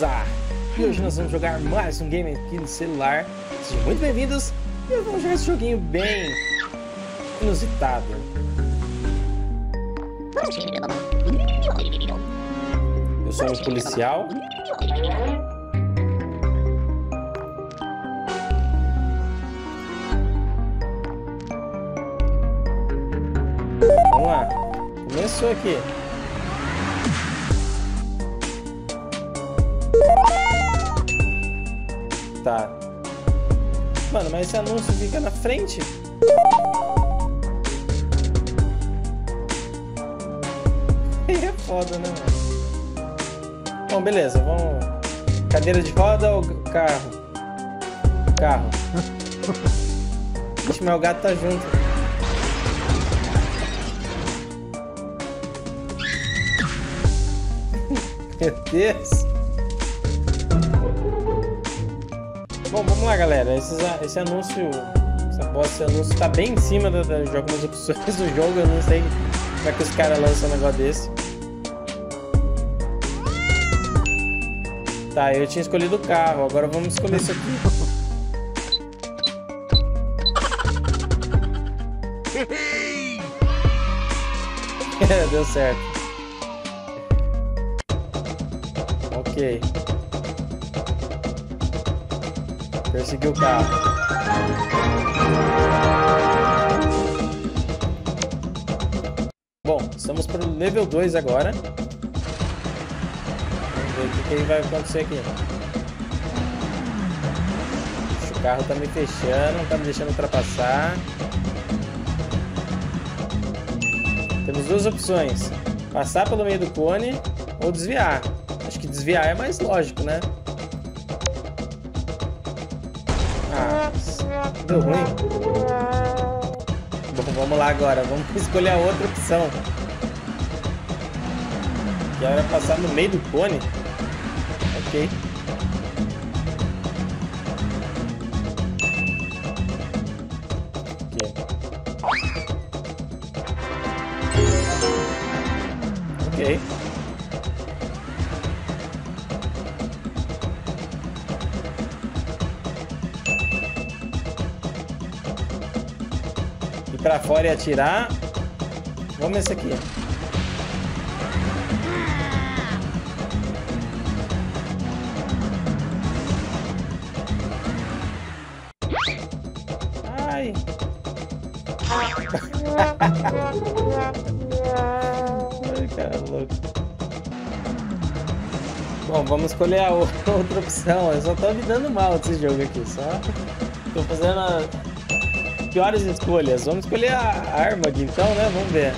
Beleza? E hoje nós vamos jogar mais um game aqui no celular. Sejam muito bem-vindos e vamos jogar esse joguinho bem inusitado. Eu sou um policial. Vamos lá. Começou aqui. Tá. Mano, mas esse anúncio fica na frente? É foda, né, mano? Bom, beleza, vamos. Cadeira de roda ou carro? Carro. Ixi, meu gato tá junto. Meu Deus. Bom, vamos lá, galera. Esse, esse anúncio, essa bosta, anúncio tá bem em cima da, da, de algumas opções do jogo. Eu não sei como é que os caras lançam um negócio desse. Tá, eu tinha escolhido o carro. Agora vamos escolher isso aqui. Deu certo. Ok. Perseguiu o carro. Bom, estamos para o level 2 agora. Vamos ver o que, que vai acontecer aqui. O carro tá me fechando, tá me deixando ultrapassar. Temos duas opções. Passar pelo meio do cone ou desviar. Acho que desviar é mais lógico, né? Ruim. Bom, vamos lá agora. Vamos escolher a outra opção. Que era passar no meio do cone. Ok. Pra fora e atirar. Vamos esse aqui. Ai. Ai, cara louco. Bom, vamos escolher a outra opção. Eu só tô me dando mal desse jogo aqui. Só tô fazendo a piores escolhas. Vamos escolher a Armag então, né? Vamos ver.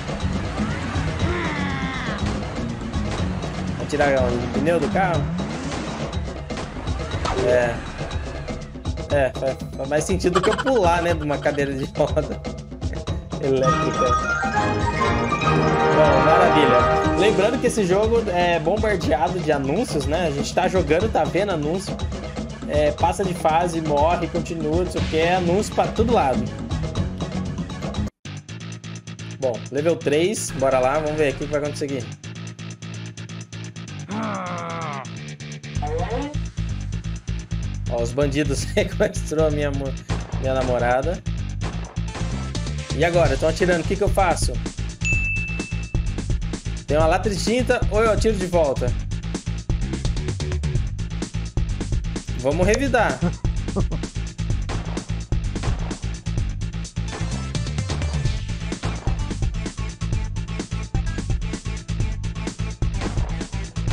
Vou tirar o pneu do carro? É. É, faz, mais sentido que eu pular, né? De uma cadeira de roda elétrica. Bom, maravilha. Lembrando que esse jogo é bombardeado de anúncios, né? A gente tá jogando, tá vendo anúncio. É, passa de fase, morre, continua, não sei o que, anúncio pra todo lado. Bom, level 3, bora lá, vamos ver o que vai acontecer aqui. Ó, os bandidos sequestrou a minha, minha namorada. E agora? Estão atirando, o que, que eu faço? Tem uma lata de tinta ou eu atiro de volta? Vamos revidar.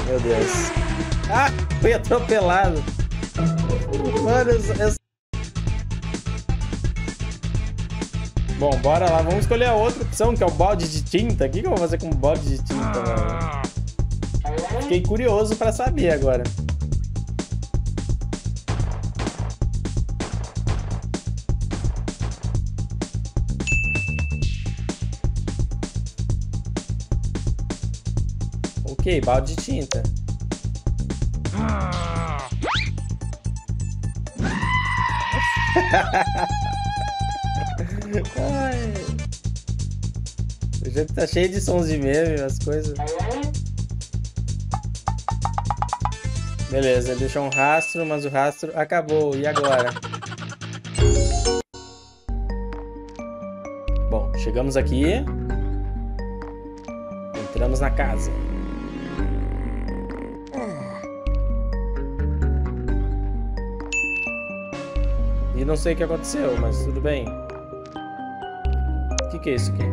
Meu Deus. Ah, fui atropelado. Mano, eu... Bom, bora lá. Vamos escolher a outra opção, que é o balde de tinta. O que, que eu vou fazer com o balde de tinta, mano? Fiquei curioso pra saber agora. Balde de tinta. Ai. O jogo tá cheio de sons de meme, as coisas. Beleza, ele deixou um rastro, mas o rastro acabou. E agora? Bom, chegamos aqui. Entramos na casa. Não sei o que aconteceu, mas tudo bem. O que, que é isso aqui?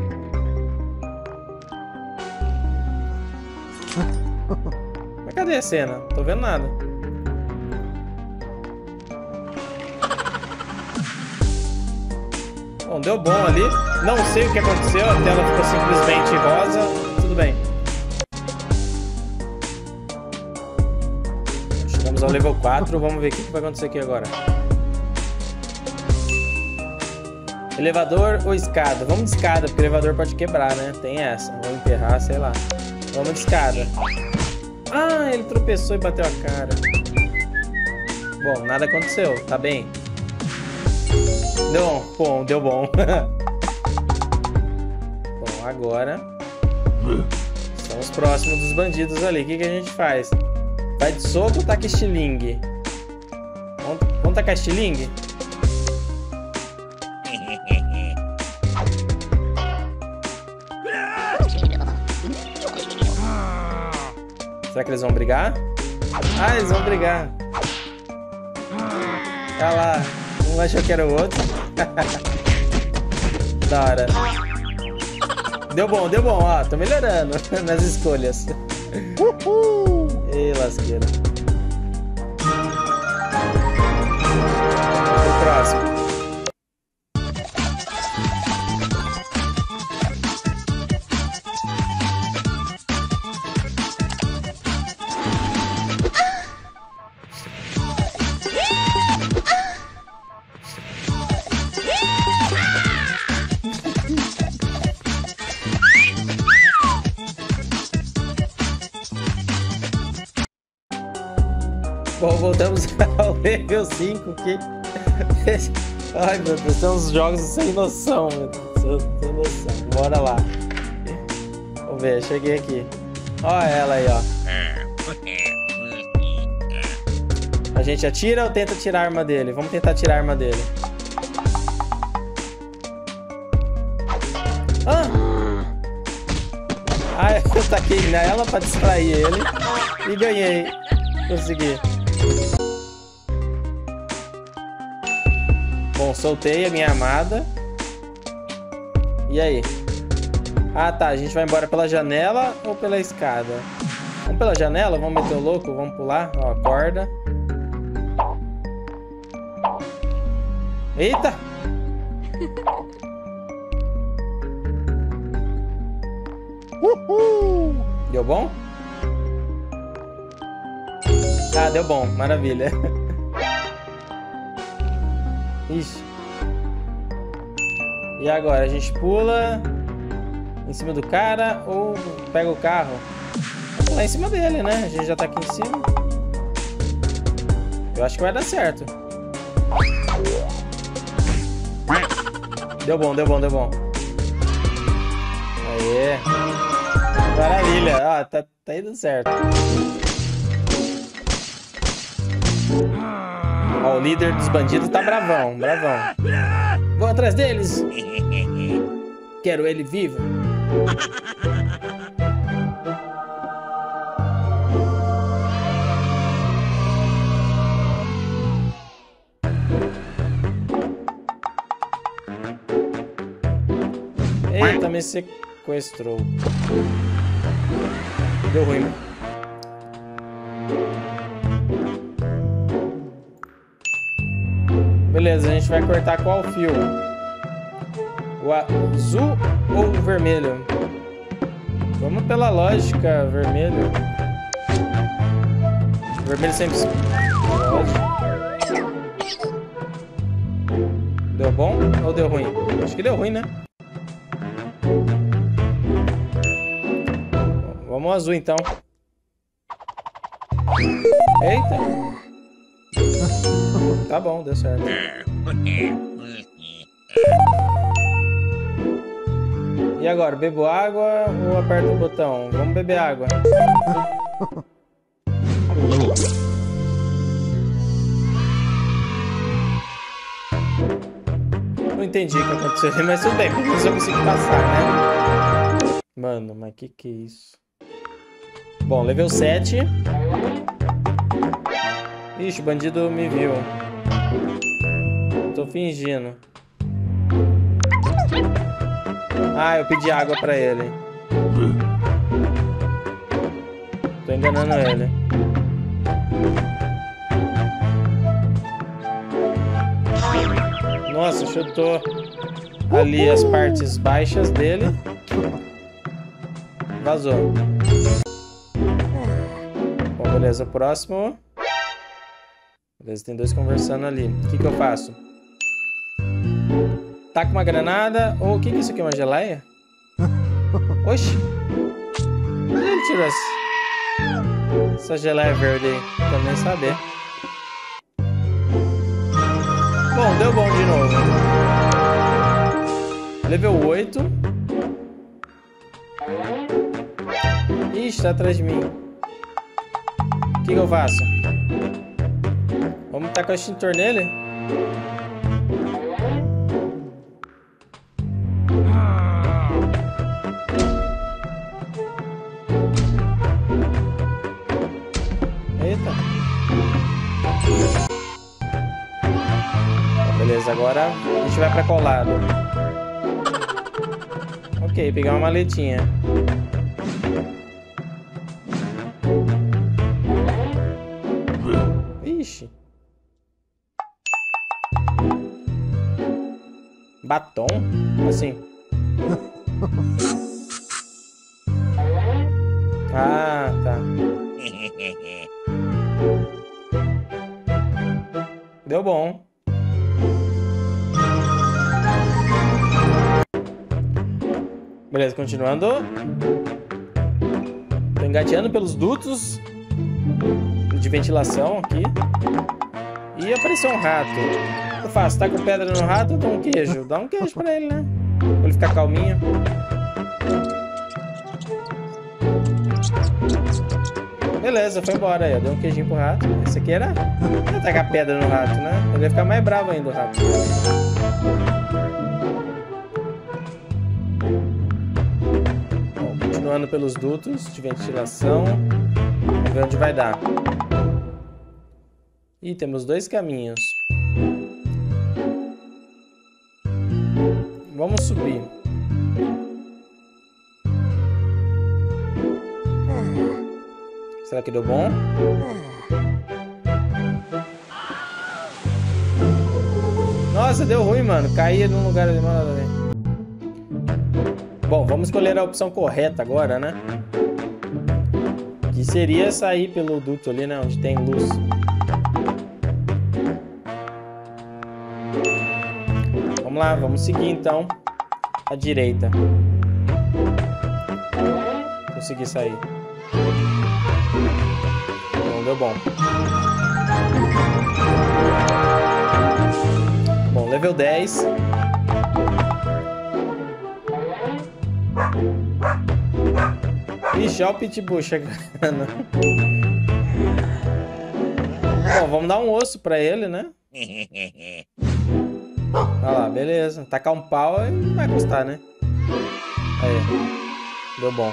Mas cadê a cena? Tô vendo nada. Bom, deu bom ali. Não sei o que aconteceu, a tela ficou simplesmente rosa. Tudo bem. Chegamos ao level 4, vamos ver o que vai acontecer aqui agora. Elevador ou escada? Vamos de escada, porque elevador pode quebrar, né? Tem essa. Vou enterrar, sei lá. Vamos de escada. Ah, ele tropeçou e bateu a cara. Bom, nada aconteceu. Tá bem. Deu bom. Bom, deu bom. bom, agora... Estamos próximos dos bandidos ali. O que, que a gente faz? Vai de soco ou taca estilingue? Vamos, vamos tacar estilingue? Será que eles vão brigar? Ah, eles vão brigar. Olha lá. Um achou que era o outro. da hora. Deu bom, deu bom. Ó, tô melhorando nas escolhas. Uhul. Ei, lasqueira. Voltamos ao level 5 aqui. Ai meu Deus, tem uns jogos sem noção, meu sem noção. Bora lá. Vamos ver, cheguei aqui. Ó ela aí, ó. A gente atira ou tenta tirar a arma dele? Vamos tentar tirar a arma dele. Ah! Ah, eu taquei nela pra distrair ele. E ganhei. Consegui. Bom, soltei a minha amada. E aí? Ah, tá. A gente vai embora pela janela ou pela escada? Vamos pela janela? Vamos meter o louco? Vamos pular? Ó, corda. Eita! Uhul! Deu bom? Ah, deu bom. Maravilha. Ixi. E agora? A gente pula em cima do cara ou pega o carro? Pular em cima dele, né? A gente já tá aqui em cima. Eu acho que vai dar certo. Deu bom, deu bom, deu bom. Aê. Maravilha. Ah, tá, tá indo certo. Ó, o líder dos bandidos tá bravão, bravão. Vou atrás deles. Quero ele vivo. Eita, me sequestrou. Deu ruim, né? Beleza, a gente vai cortar qual fio? O azul ou o vermelho? Vamos pela lógica, vermelho. Vermelho sempre... Deu bom ou deu ruim? Acho que deu ruim, né? Vamos azul, então. Eita! tá bom, deu certo. E agora, bebo água ou aperto o botão? Vamos beber água. Não entendi o que aconteceu ali, mas tudo bem, como você eu passar, né? Mano, mas que que é isso? Bom, level 7. Ixi, bandido me viu. Tô fingindo. Ah, eu pedi água pra ele. Tô enganando ele. Nossa, chutou ali as partes baixas dele. Vazou. Bom, beleza. Próximo. Beleza, tem dois conversando ali. O que, que eu faço? Taca uma granada. Ou oh, o que, que é isso aqui? Uma geleia? Oxi. Onde ele tirou essa, essa geleia verde aí? Quero nem saber. Bom, deu bom de novo. Level 8. Ixi, tá atrás de mim. O que, que eu faço? Vamos tacar o extintor nele? Beleza, agora a gente vai pra colado. Ok, pegar uma maletinha. Batom? Como assim? Ah, tá. Deu bom. Beleza, continuando. Tô engateando pelos dutos de ventilação aqui. E apareceu um rato. Eu faço? Tá com pedra no rato ou dou um queijo? Dá um queijo pra ele, né? Pra ele ficar calminho. Beleza, foi embora aí. Deu um queijinho pro rato. Esse aqui era. Ia tacar pedra no rato, né? Ele ia ficar mais bravo ainda, o rato. continuando pelos dutos de ventilação. Vamos ver onde vai dar. E temos dois caminhos. Vamos subir. Será que deu bom? Nossa, deu ruim, mano. Caía num lugar ali, mano. Bom, vamos escolher a opção correta agora, né? Que seria sair pelo duto ali, né? Onde tem luz. Vamos lá, vamos seguir então à direita. Consegui sair. Não deu bom. Bom, level 10. Ixi, olha o Pitbull chegando. Bom, vamos dar um osso pra ele, né? Olha lá, beleza. Tacar um pau não vai custar, né? Aí. Deu bom.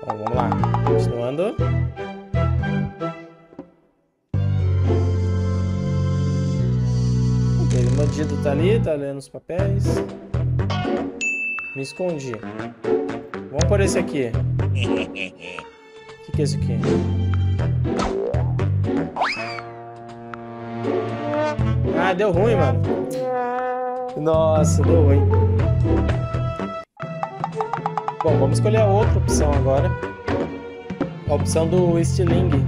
Bom, vamos lá. Continuando. O bandido tá ali, tá lendo os papéis. Me escondi. Vamos por esse aqui. O que, que é esse aqui? Ah, deu ruim, mano. Nossa, deu ruim. Bom, vamos escolher a outra opção agora. A opção do estilingue.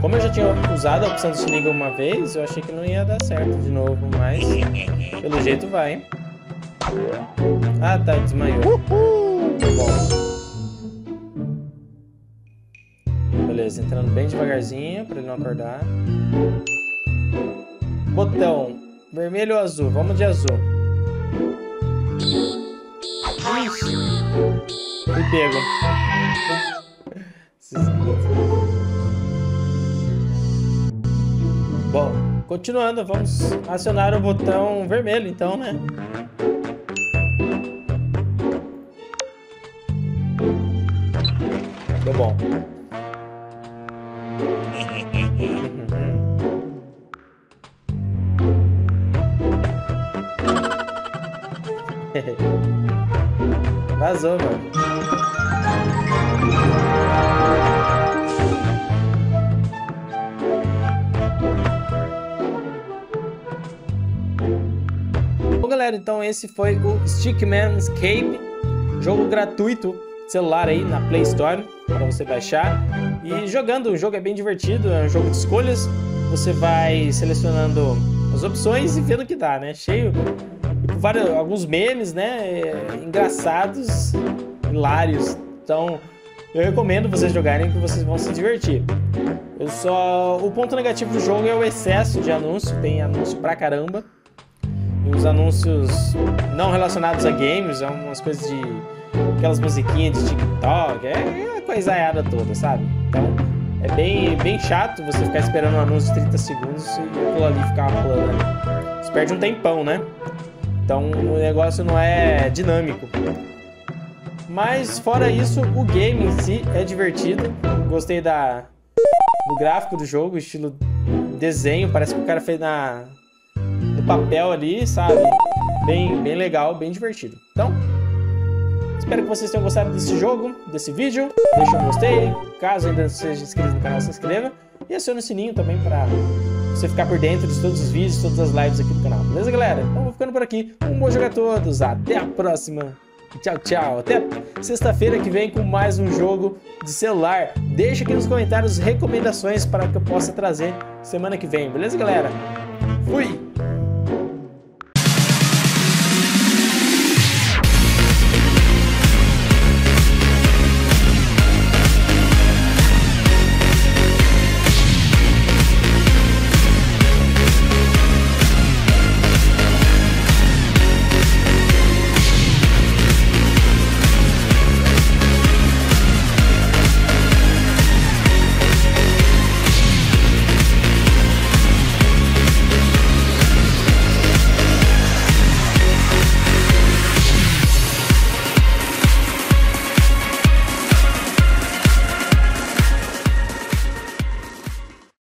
Como eu já tinha usado a opção do Sliga uma vez, eu achei que não ia dar certo de novo, mas pelo jeito vai. Ah, tá, desmaiou. Bom. entrando bem devagarzinho para ele não acordar. Botão vermelho ou azul? Vamos de azul. Fui pego. Bom, continuando, vamos acionar o botão vermelho então, né? Bom, galera, então esse foi o Stickman Escape, jogo gratuito celular aí na Play Store para você baixar. E jogando, o jogo é bem divertido, é um jogo de escolhas. Você vai selecionando as opções e vendo o que dá, né? Cheio vários, alguns memes, né? Engraçados, hilários. Então, eu recomendo vocês jogarem que vocês vão se divertir. Eu só o ponto negativo do jogo é o excesso de anúncio, tem anúncio pra caramba. E os anúncios não relacionados a games, é umas coisas de aquelas musiquinhas de TikTok, é, é coisaiada toda, sabe? Então, é bem, bem chato você ficar esperando um anúncio de 30 segundos e aquilo ali ficar rolando. Você perde um tempão, né? Então o negócio não é dinâmico. Mas fora isso, o game em si é divertido. Gostei da do gráfico do jogo, estilo desenho, parece que o cara fez na no papel ali, sabe? Bem, bem legal, bem divertido. Então, espero que vocês tenham gostado desse jogo, desse vídeo. Deixa um gostei. Caso ainda não seja inscrito no canal, se inscreva. E acione o sininho também para você ficar por dentro de todos os vídeos, todas as lives aqui do canal. Beleza, galera? Então vou ficando por aqui. Um bom jogo a todos. Até a próxima. Tchau, tchau. Até sexta-feira que vem com mais um jogo de celular. Deixa aqui nos comentários recomendações para que eu possa trazer semana que vem. Beleza, galera? Fui!